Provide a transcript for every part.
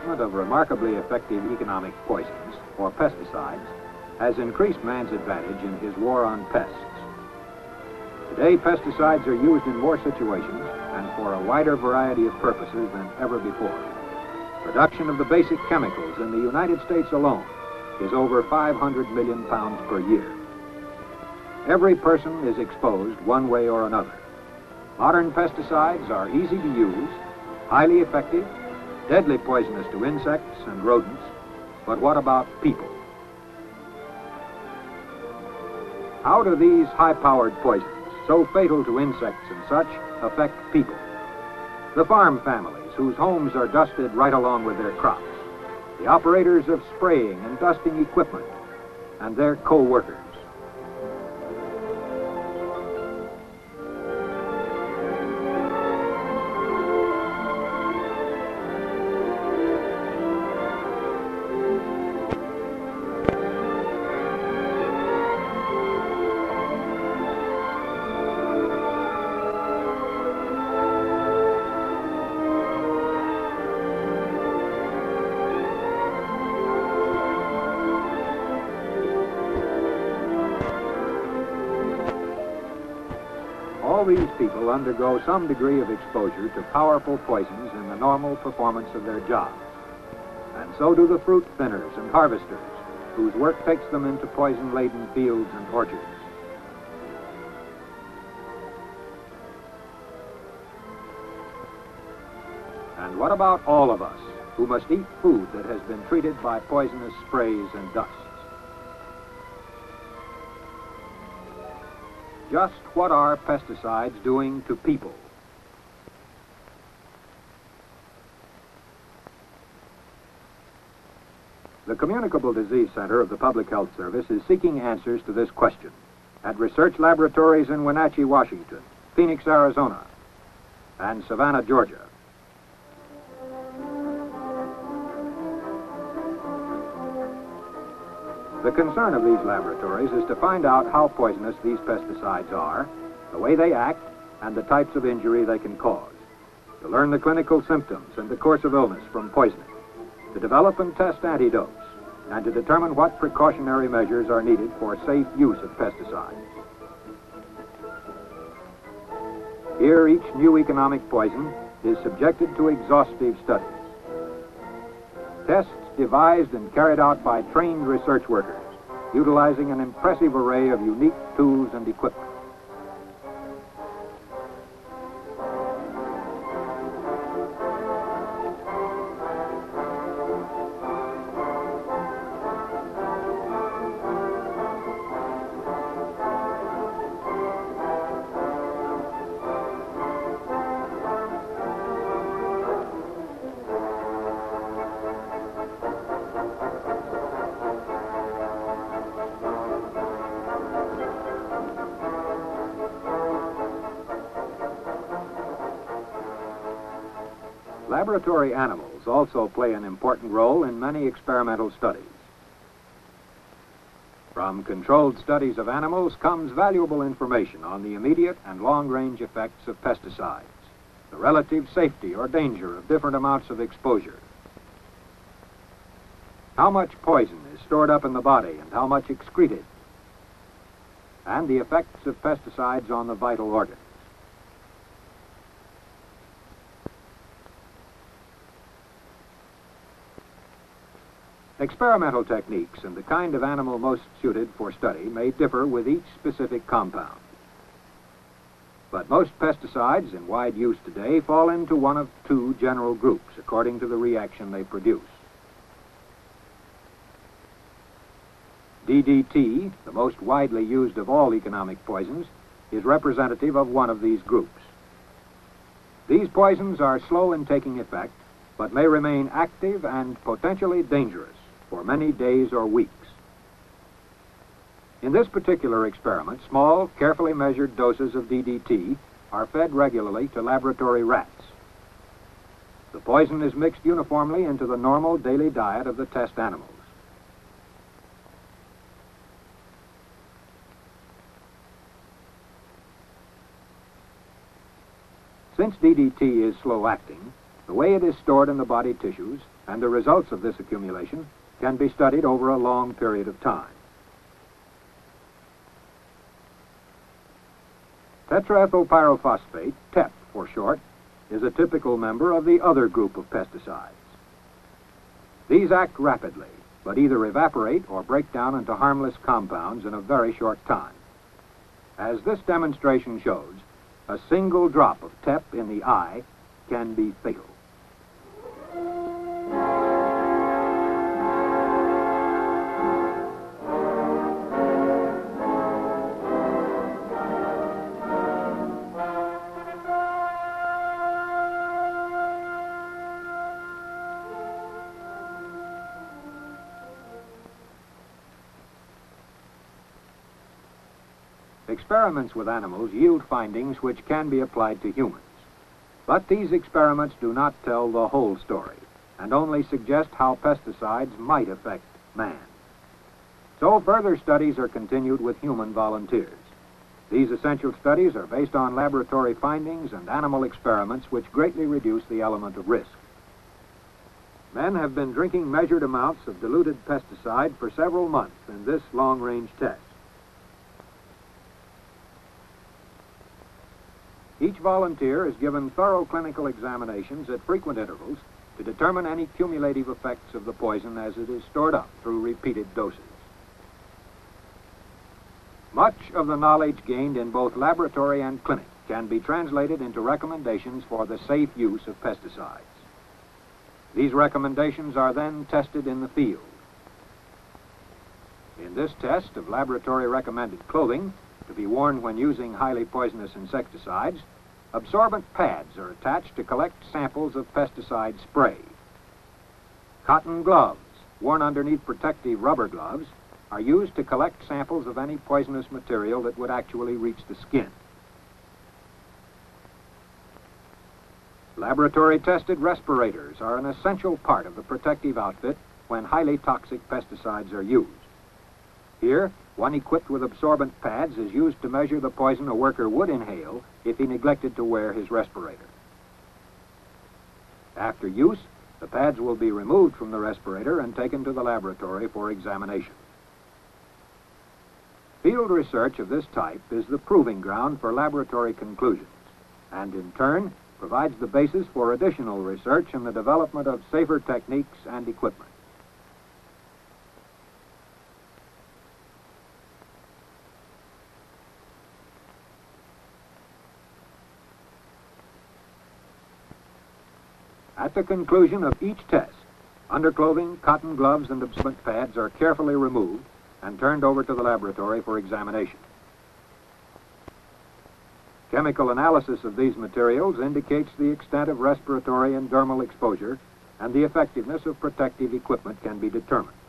development of remarkably effective economic poisons, or pesticides, has increased man's advantage in his war on pests. Today, pesticides are used in more situations and for a wider variety of purposes than ever before. Production of the basic chemicals in the United States alone is over 500 million pounds per year. Every person is exposed one way or another. Modern pesticides are easy to use, highly effective, deadly poisonous to insects and rodents, but what about people? How do these high-powered poisons, so fatal to insects and such, affect people? The farm families whose homes are dusted right along with their crops, the operators of spraying and dusting equipment, and their co-workers. People undergo some degree of exposure to powerful poisons in the normal performance of their jobs. And so do the fruit thinners and harvesters, whose work takes them into poison-laden fields and orchards. And what about all of us, who must eat food that has been treated by poisonous sprays and dusts? Just what are pesticides doing to people? The Communicable Disease Center of the Public Health Service is seeking answers to this question at research laboratories in Wenatchee, Washington, Phoenix, Arizona, and Savannah, Georgia. The concern of these laboratories is to find out how poisonous these pesticides are, the way they act, and the types of injury they can cause. To learn the clinical symptoms and the course of illness from poisoning. To develop and test antidotes, and to determine what precautionary measures are needed for safe use of pesticides. Here, each new economic poison is subjected to exhaustive studies. Tests devised and carried out by trained research workers, utilizing an impressive array of unique tools and equipment. Laboratory animals also play an important role in many experimental studies. From controlled studies of animals comes valuable information on the immediate and long-range effects of pesticides, the relative safety or danger of different amounts of exposure, how much poison is stored up in the body and how much excreted, and the effects of pesticides on the vital organs. Experimental techniques and the kind of animal most suited for study may differ with each specific compound. But most pesticides in wide use today fall into one of two general groups according to the reaction they produce. DDT, the most widely used of all economic poisons, is representative of one of these groups. These poisons are slow in taking effect, but may remain active and potentially dangerous for many days or weeks. In this particular experiment, small, carefully measured doses of DDT are fed regularly to laboratory rats. The poison is mixed uniformly into the normal daily diet of the test animals. Since DDT is slow acting, The way it is stored in the body tissues and the results of this accumulation can be studied over a long period of time. Tetraethyl pyrophosphate, TEP for short, is a typical member of the other group of pesticides. These act rapidly, but either evaporate or break down into harmless compounds in a very short time. As this demonstration shows, a single drop of TEP in the eye can be fatal. Experiments with animals yield findings which can be applied to humans. But these experiments do not tell the whole story and only suggest how pesticides might affect man. So further studies are continued with human volunteers. These essential studies are based on laboratory findings and animal experiments which greatly reduce the element of risk. Men have been drinking measured amounts of diluted pesticide for several months in this long-range test. Each volunteer is given thorough clinical examinations at frequent intervals to determine any cumulative effects of the poison as it is stored up through repeated doses. Much of the knowledge gained in both laboratory and clinic can be translated into recommendations for the safe use of pesticides. These recommendations are then tested in the field. In this test of laboratory recommended clothing, to be worn when using highly poisonous insecticides, absorbent pads are attached to collect samples of pesticide spray. Cotton gloves, worn underneath protective rubber gloves, are used to collect samples of any poisonous material that would actually reach the skin. Laboratory tested respirators are an essential part of the protective outfit when highly toxic pesticides are used. Here, one equipped with absorbent pads is used to measure the poison a worker would inhale if he neglected to wear his respirator. After use, the pads will be removed from the respirator and taken to the laboratory for examination. Field research of this type is the proving ground for laboratory conclusions, and in turn provides the basis for additional research in the development of safer techniques and equipment. At the conclusion of each test, underclothing, cotton gloves, and absorbent pads are carefully removed and turned over to the laboratory for examination. Chemical analysis of these materials indicates the extent of respiratory and dermal exposure, and the effectiveness of protective equipment can be determined.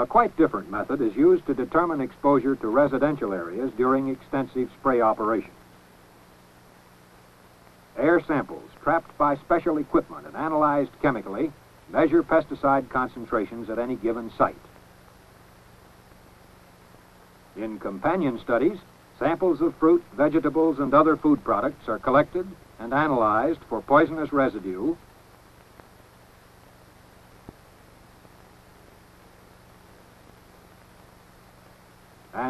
A quite different method is used to determine exposure to residential areas during extensive spray operations. Air samples trapped by special equipment and analyzed chemically measure pesticide concentrations at any given site. In companion studies, samples of fruit, vegetables, and other food products are collected and analyzed for poisonous residue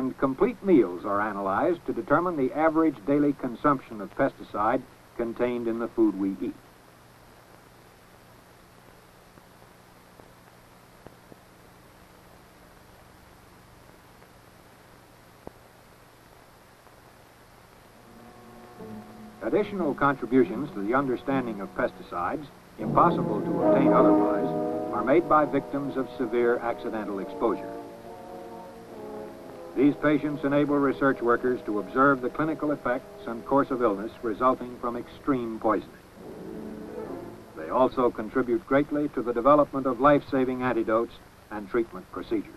and complete meals are analyzed to determine the average daily consumption of pesticide contained in the food we eat. Additional contributions to the understanding of pesticides, impossible to obtain otherwise, are made by victims of severe accidental exposure. These patients enable research workers to observe the clinical effects and course of illness resulting from extreme poisoning. They also contribute greatly to the development of life-saving antidotes and treatment procedures.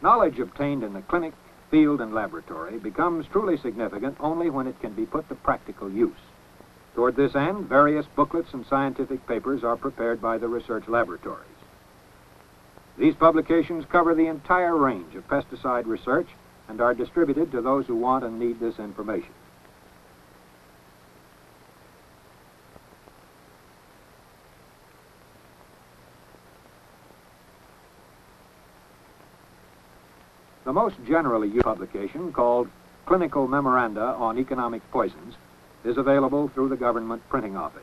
Knowledge obtained in the clinic, field, and laboratory becomes truly significant only when it can be put to practical use. Toward this end, various booklets and scientific papers are prepared by the research laboratories. These publications cover the entire range of pesticide research and are distributed to those who want and need this information. The most generally used publication, called Clinical Memoranda on Economic Poisons, is available through the government printing office.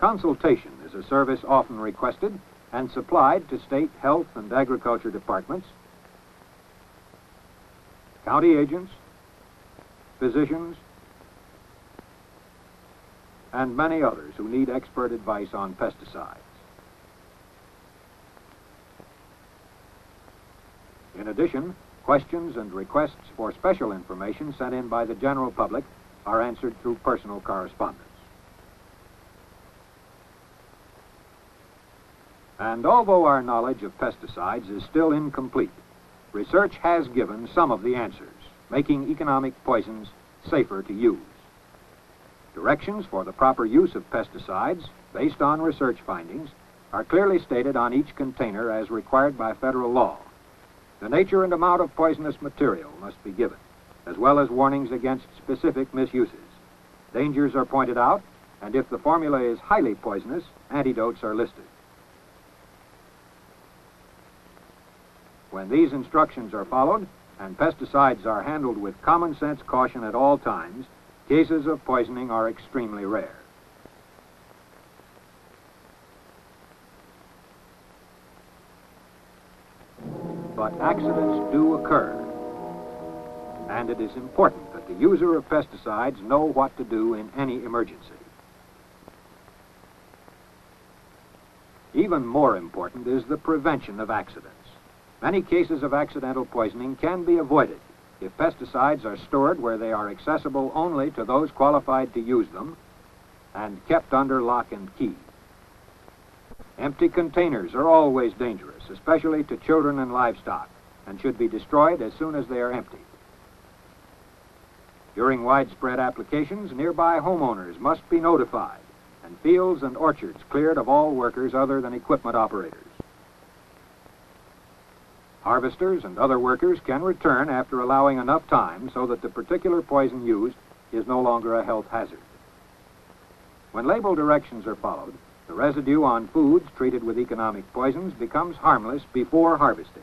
Consultation is a service often requested and supplied to state health and agriculture departments, county agents, physicians, and many others who need expert advice on pesticides. In addition, questions and requests for special information sent in by the general public are answered through personal correspondence. And although our knowledge of pesticides is still incomplete, research has given some of the answers, making economic poisons safer to use. Directions for the proper use of pesticides, based on research findings, are clearly stated on each container as required by federal law. The nature and amount of poisonous material must be given, as well as warnings against specific misuses. Dangers are pointed out, and if the formula is highly poisonous, antidotes are listed. When these instructions are followed and pesticides are handled with common sense caution at all times, cases of poisoning are extremely rare. But accidents do occur. And it is important that the user of pesticides know what to do in any emergency. Even more important is the prevention of accidents. Many cases of accidental poisoning can be avoided if pesticides are stored where they are accessible only to those qualified to use them and kept under lock and key. Empty containers are always dangerous, especially to children and livestock, and should be destroyed as soon as they are emptied. During widespread applications, nearby homeowners must be notified and fields and orchards cleared of all workers other than equipment operators. Harvesters and other workers can return after allowing enough time so that the particular poison used is no longer a health hazard. When label directions are followed, the residue on foods treated with economic poisons becomes harmless before harvesting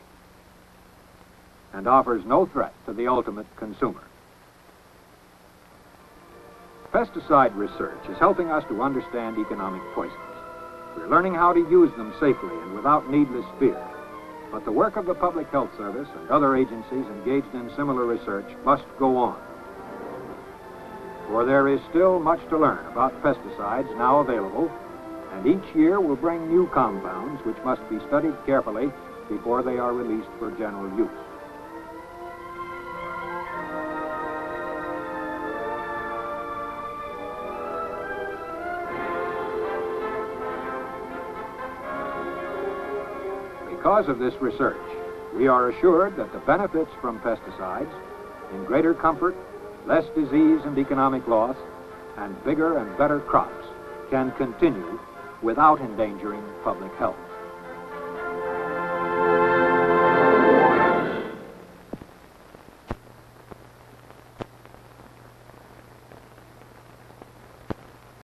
and offers no threat to the ultimate consumer. Pesticide research is helping us to understand economic poisons. We're learning how to use them safely and without needless fear. But the work of the Public Health Service and other agencies engaged in similar research must go on. For there is still much to learn about pesticides now available, and each year will bring new compounds which must be studied carefully before they are released for general use. Because of this research, we are assured that the benefits from pesticides in greater comfort, less disease and economic loss, and bigger and better crops can continue without endangering public health.